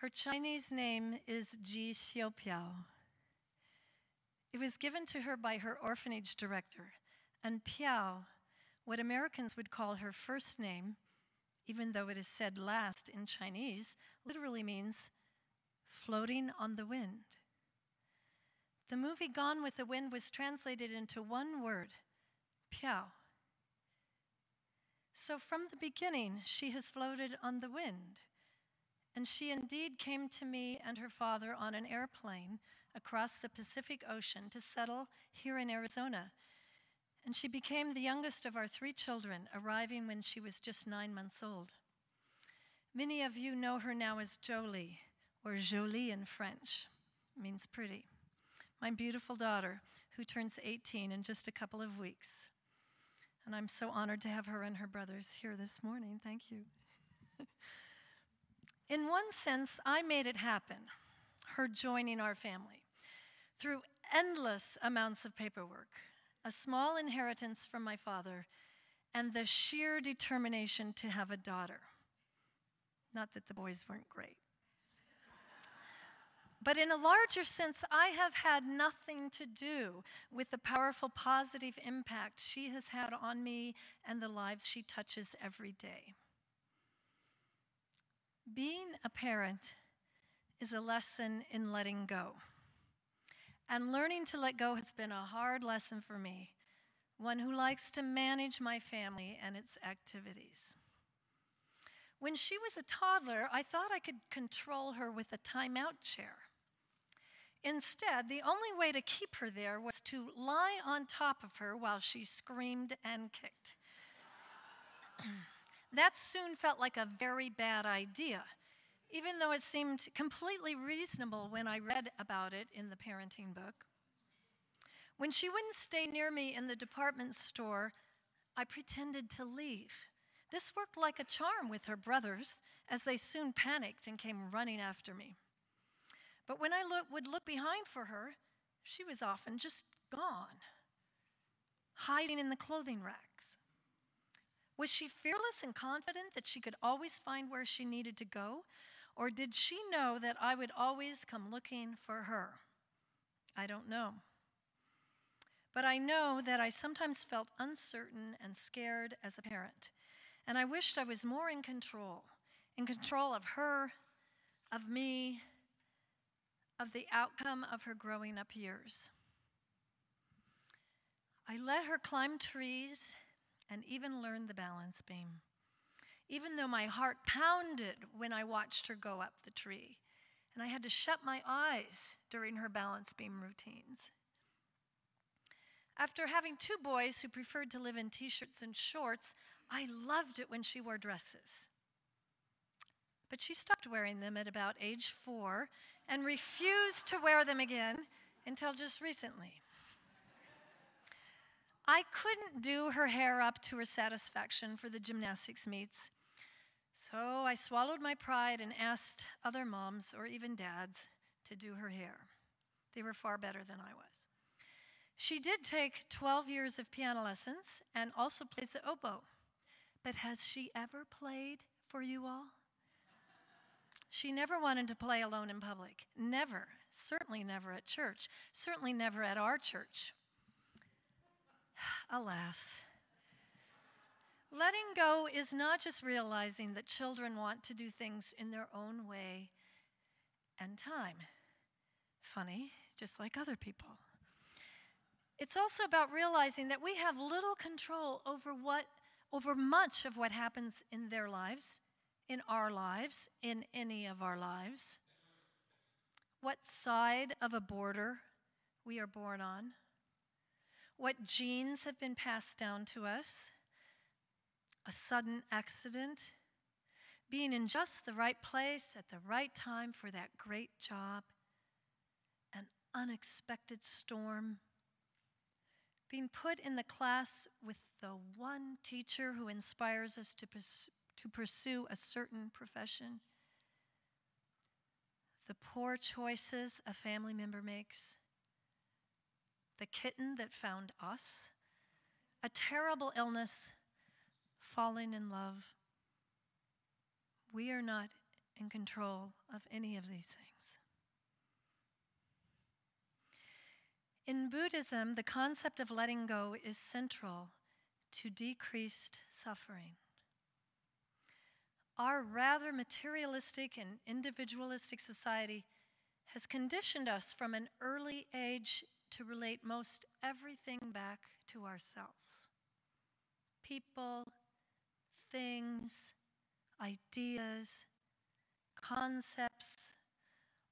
Her Chinese name is Ji Xiupiao. It was given to her by her orphanage director, and Piao, what Americans would call her first name, even though it is said last in Chinese, literally means floating on the wind. The movie Gone with the Wind was translated into one word, Piao. So from the beginning, she has floated on the wind. And she indeed came to me and her father on an airplane across the Pacific Ocean to settle here in Arizona. And she became the youngest of our three children, arriving when she was just nine months old. Many of you know her now as Jolie, or Jolie in French, it means pretty. My beautiful daughter, who turns 18 in just a couple of weeks. And I'm so honored to have her and her brothers here this morning. Thank you. In one sense, I made it happen, her joining our family, through endless amounts of paperwork, a small inheritance from my father, and the sheer determination to have a daughter. Not that the boys weren't great. But in a larger sense, I have had nothing to do with the powerful positive impact she has had on me and the lives she touches every day. Being a parent is a lesson in letting go. And learning to let go has been a hard lesson for me, one who likes to manage my family and its activities. When she was a toddler, I thought I could control her with a timeout chair. Instead, the only way to keep her there was to lie on top of her while she screamed and kicked. That soon felt like a very bad idea, even though it seemed completely reasonable when I read about it in the parenting book. When she wouldn't stay near me in the department store, I pretended to leave. This worked like a charm with her brothers, as they soon panicked and came running after me. But when I look, would look behind for her, she was often just gone, hiding in the clothing racks. Was she fearless and confident that she could always find where she needed to go? Or did she know that I would always come looking for her? I don't know. But I know that I sometimes felt uncertain and scared as a parent. And I wished I was more in control in control of her, of me, of the outcome of her growing up years. I let her climb trees and even learned the balance beam. Even though my heart pounded when I watched her go up the tree, and I had to shut my eyes during her balance beam routines. After having two boys who preferred to live in t shirts and shorts, I loved it when she wore dresses. But she stopped wearing them at about age four and refused to wear them again until just recently. I couldn't do her hair up to her satisfaction for the gymnastics meets. So I swallowed my pride and asked other moms or even dads to do her hair. They were far better than I was. She did take 12 years of piano lessons and also plays the oboe. But has she ever played for you all? She never wanted to play alone in public. Never. Certainly never at church. Certainly never at our church. Alas. Letting go is not just realizing that children want to do things in their own way and time. Funny, just like other people. It's also about realizing that we have little control over what over much of what happens in their lives, in our lives, in any of our lives. What side of a border we are born on what genes have been passed down to us, a sudden accident, being in just the right place at the right time for that great job, an unexpected storm, being put in the class with the one teacher who inspires us to, pers- to pursue a certain profession, the poor choices a family member makes the kitten that found us, a terrible illness, falling in love. We are not in control of any of these things. In Buddhism, the concept of letting go is central to decreased suffering. Our rather materialistic and individualistic society has conditioned us from an early age to relate most everything back to ourselves people, things, ideas, concepts,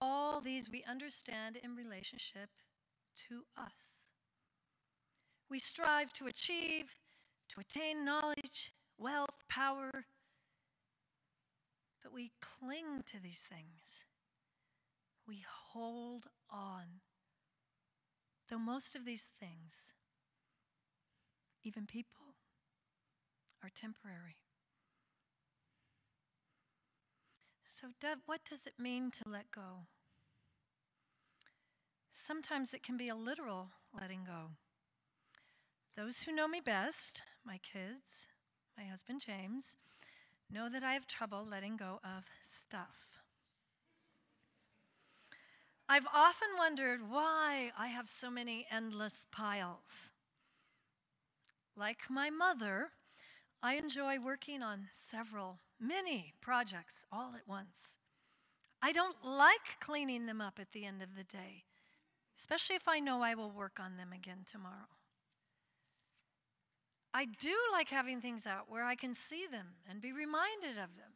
all these we understand in relationship to us. We strive to achieve, to attain knowledge, wealth, power, but we cling to these things. We hold on. Though most of these things, even people, are temporary. So, what does it mean to let go? Sometimes it can be a literal letting go. Those who know me best, my kids, my husband James, know that I have trouble letting go of stuff. I've often wondered why I have so many endless piles. Like my mother, I enjoy working on several, many projects all at once. I don't like cleaning them up at the end of the day, especially if I know I will work on them again tomorrow. I do like having things out where I can see them and be reminded of them.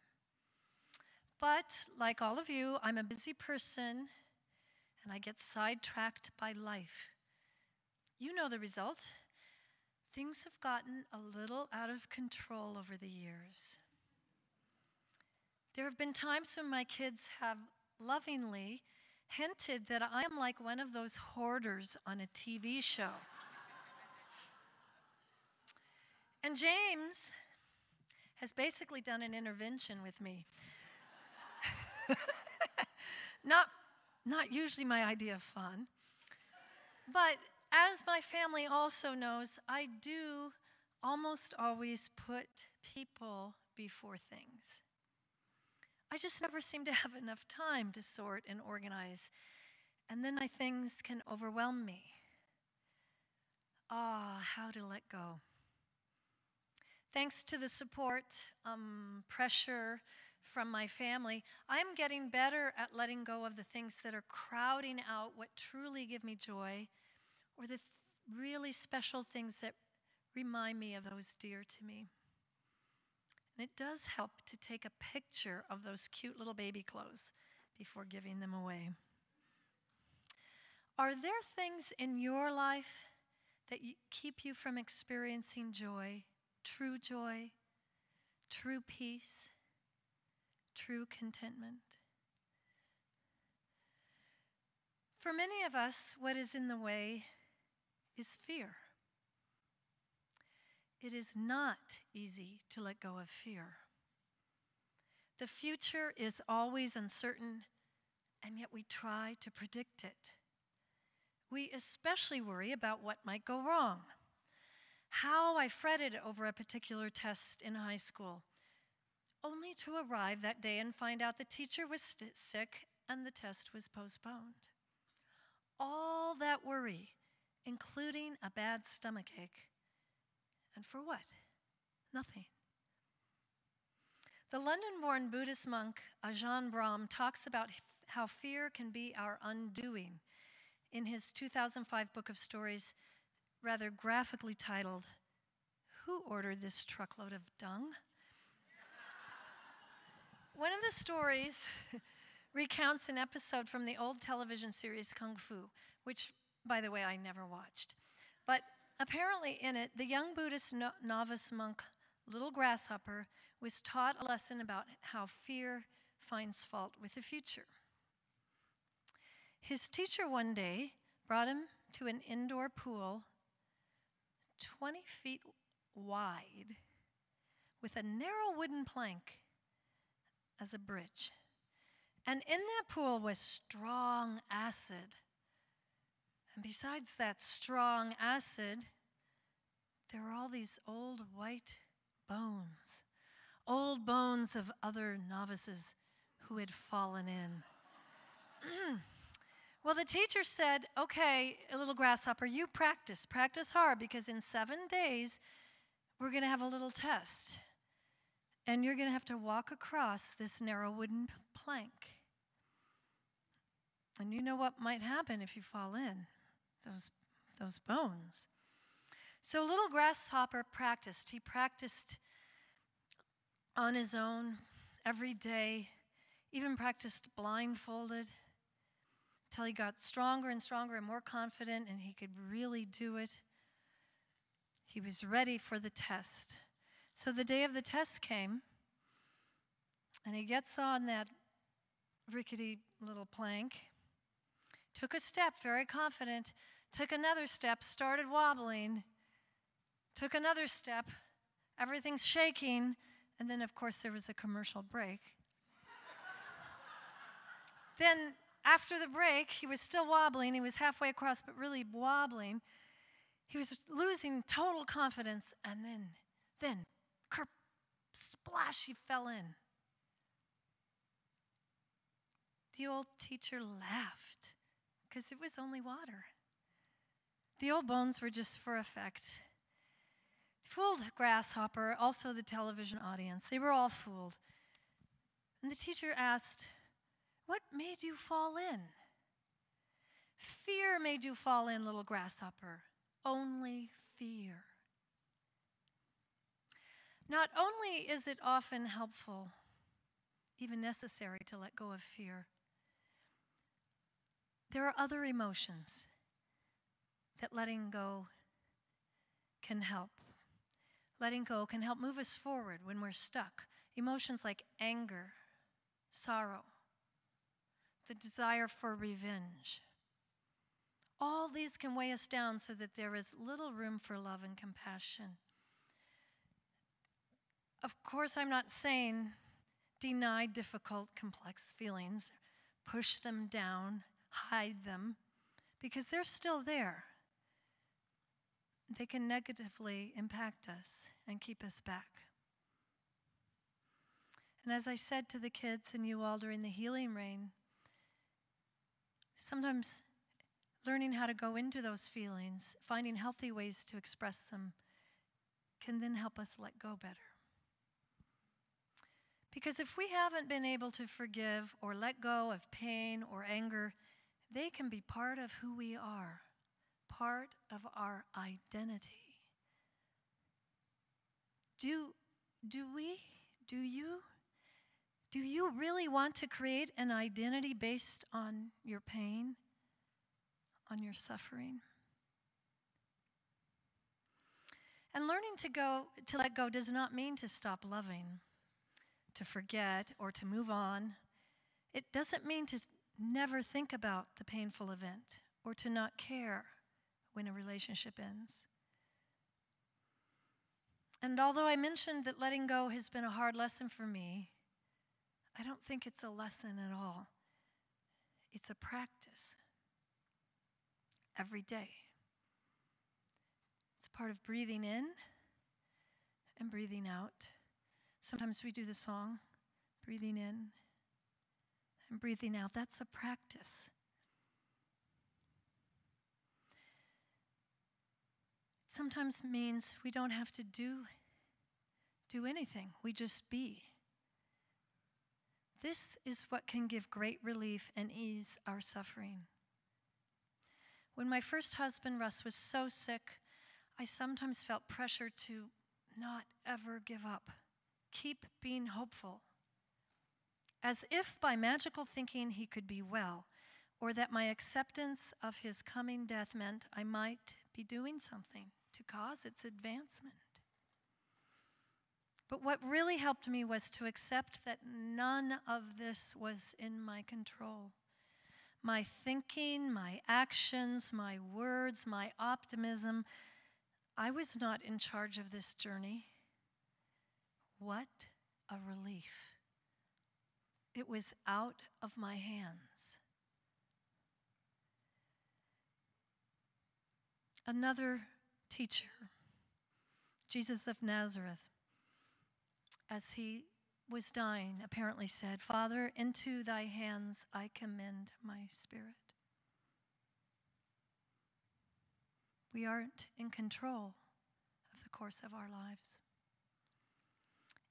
But like all of you, I'm a busy person and I get sidetracked by life. You know the result. Things have gotten a little out of control over the years. There have been times when my kids have lovingly hinted that I am like one of those hoarders on a TV show. and James has basically done an intervention with me. not, not usually my idea of fun, but as my family also knows, I do almost always put people before things. I just never seem to have enough time to sort and organize, and then my things can overwhelm me. Ah, how to let go. Thanks to the support, um, pressure from my family, I'm getting better at letting go of the things that are crowding out what truly give me joy or the th- really special things that remind me of those dear to me. And it does help to take a picture of those cute little baby clothes before giving them away. Are there things in your life that keep you from experiencing joy, true joy, true peace, true contentment? For many of us, what is in the way is fear. It is not easy to let go of fear. The future is always uncertain, and yet we try to predict it. We especially worry about what might go wrong. How I fretted over a particular test in high school, only to arrive that day and find out the teacher was sick and the test was postponed. All that worry including a bad stomach ache. And for what? Nothing. The London born Buddhist monk Ajahn Brahm talks about how fear can be our undoing in his 2005 book of stories, rather graphically titled, Who Ordered This Truckload of Dung? One of the stories recounts an episode from the old television series Kung Fu, which by the way, I never watched. But apparently, in it, the young Buddhist no- novice monk, Little Grasshopper, was taught a lesson about how fear finds fault with the future. His teacher one day brought him to an indoor pool 20 feet wide with a narrow wooden plank as a bridge. And in that pool was strong acid and besides that strong acid, there were all these old white bones, old bones of other novices who had fallen in. well, the teacher said, Okay, little grasshopper, you practice. Practice hard because in seven days, we're going to have a little test. And you're going to have to walk across this narrow wooden plank. And you know what might happen if you fall in those, those bones. So little grasshopper practiced. He practiced on his own every day, even practiced blindfolded till he got stronger and stronger and more confident and he could really do it. He was ready for the test. So the day of the test came, and he gets on that rickety little plank, took a step, very confident, took another step, started wobbling, took another step, everything's shaking, and then, of course, there was a commercial break. then, after the break, he was still wobbling. He was halfway across, but really wobbling. He was losing total confidence, and then, then, splash, he fell in. The old teacher laughed because it was only water. The old bones were just for effect. Fooled Grasshopper, also the television audience. They were all fooled. And the teacher asked, What made you fall in? Fear made you fall in, little grasshopper. Only fear. Not only is it often helpful, even necessary, to let go of fear, there are other emotions that letting go can help. Letting go can help move us forward when we're stuck. Emotions like anger, sorrow, the desire for revenge. All these can weigh us down so that there is little room for love and compassion. Of course, I'm not saying deny difficult, complex feelings, push them down, hide them, because they're still there. They can negatively impact us and keep us back. And as I said to the kids and you all during the healing rain, sometimes learning how to go into those feelings, finding healthy ways to express them, can then help us let go better. Because if we haven't been able to forgive or let go of pain or anger, they can be part of who we are, part of our identity. Do, do we? Do you? Do you really want to create an identity based on your pain, on your suffering? And learning to go to let go does not mean to stop loving, to forget or to move on. It doesn't mean to never think about the painful event or to not care when a relationship ends. And although I mentioned that letting go has been a hard lesson for me, I don't think it's a lesson at all. It's a practice every day. It's part of breathing in and breathing out. Sometimes we do the song, breathing in and breathing out. That's a practice. It sometimes means we don't have to do, do anything, we just be. This is what can give great relief and ease our suffering. When my first husband, Russ, was so sick, I sometimes felt pressure to not ever give up, keep being hopeful as if by magical thinking he could be well, or that my acceptance of his coming death meant I might be doing something to cause its advancement. But what really helped me was to accept that none of this was in my control. My thinking, my actions, my words, my optimism, I was not in charge of this journey. What a relief. It was out of my hands. Another teacher, Jesus of Nazareth, as he was dying apparently said, Father, into thy hands I commend my spirit. We aren't in control of the course of our lives.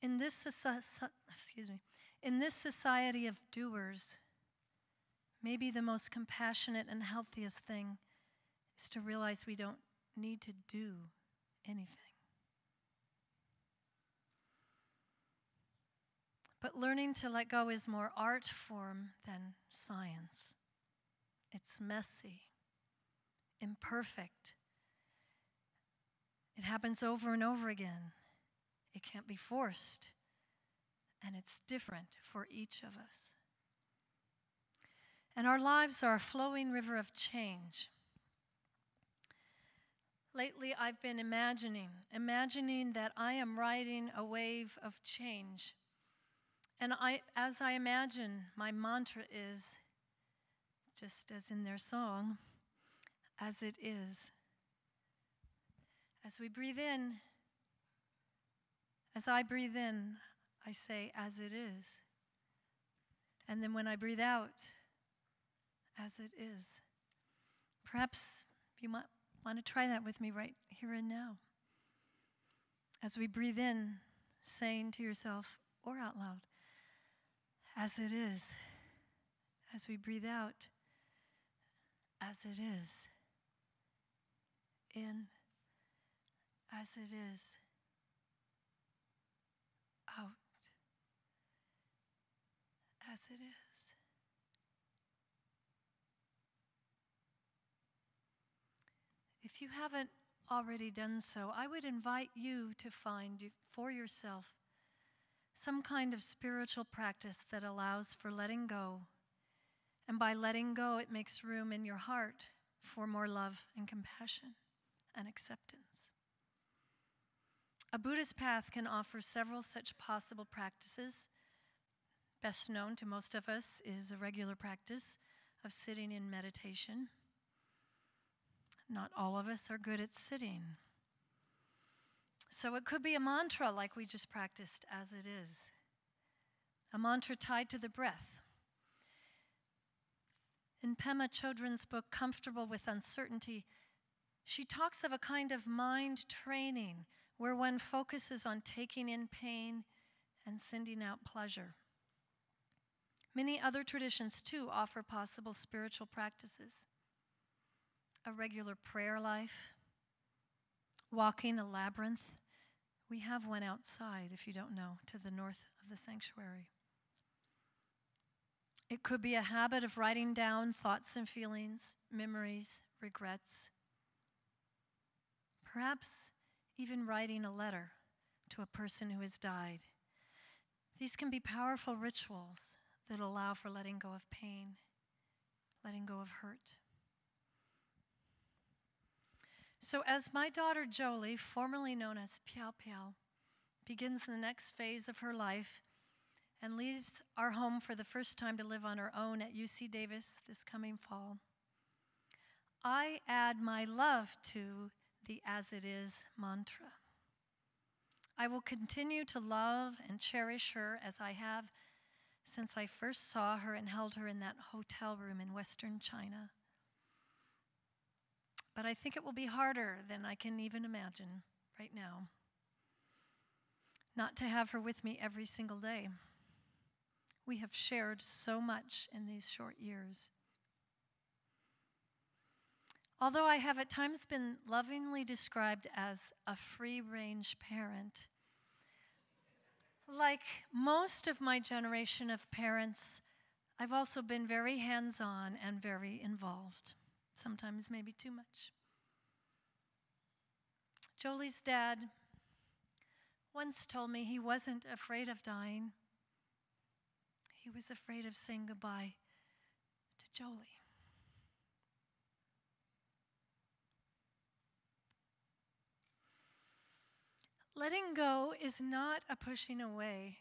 In this, excuse me, in this society of doers, maybe the most compassionate and healthiest thing is to realize we don't need to do anything. But learning to let go is more art form than science. It's messy, imperfect. It happens over and over again. It can't be forced. And it's different for each of us. And our lives are a flowing river of change. Lately, I've been imagining, imagining that I am riding a wave of change and I, as I imagine, my mantra is just as in their song, as it is. As we breathe in, as I breathe in, I say, as it is. And then when I breathe out, as it is. Perhaps you might want to try that with me right here and now. As we breathe in, saying to yourself or out loud, as it is, as we breathe out, as it is, in, as it is, out, as it is. If you haven't already done so, I would invite you to find for yourself some kind of spiritual practice that allows for letting go. And by letting go, it makes room in your heart for more love and compassion and acceptance. A Buddhist path can offer several such possible practices. Best known to most of us is a regular practice of sitting in meditation. Not all of us are good at sitting. So it could be a mantra like we just practiced as it is, a mantra tied to the breath. In Pema Chodron's book, Comfortable with Uncertainty, she talks of a kind of mind training where one focuses on taking in pain and sending out pleasure. Many other traditions, too, offer possible spiritual practices a regular prayer life, walking a labyrinth, we have one outside, if you don't know, to the north of the sanctuary. It could be a habit of writing down thoughts and feelings, memories, regrets. Perhaps even writing a letter to a person who has died. These can be powerful rituals that allow for letting go of pain, letting go of hurt. So, as my daughter Jolie, formerly known as Piao Piao, begins the next phase of her life and leaves our home for the first time to live on her own at UC Davis this coming fall, I add my love to the as it is mantra. I will continue to love and cherish her as I have since I first saw her and held her in that hotel room in Western China. But I think it will be harder than I can even imagine right now not to have her with me every single day. We have shared so much in these short years. Although I have at times been lovingly described as a free range parent, like most of my generation of parents, I've also been very hands on and very involved sometimes maybe too much. Jolie's dad once told me he wasn't afraid of dying, he was afraid of saying goodbye to Jolie. Letting go is not a pushing away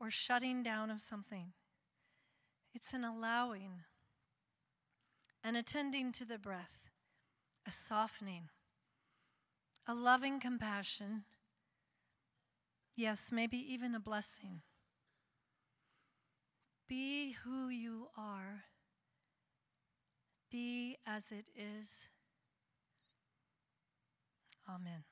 or shutting down of something. It's an allowing an attending to the breath, a softening, a loving compassion, yes, maybe even a blessing Be who you are. Be as it is. Amen.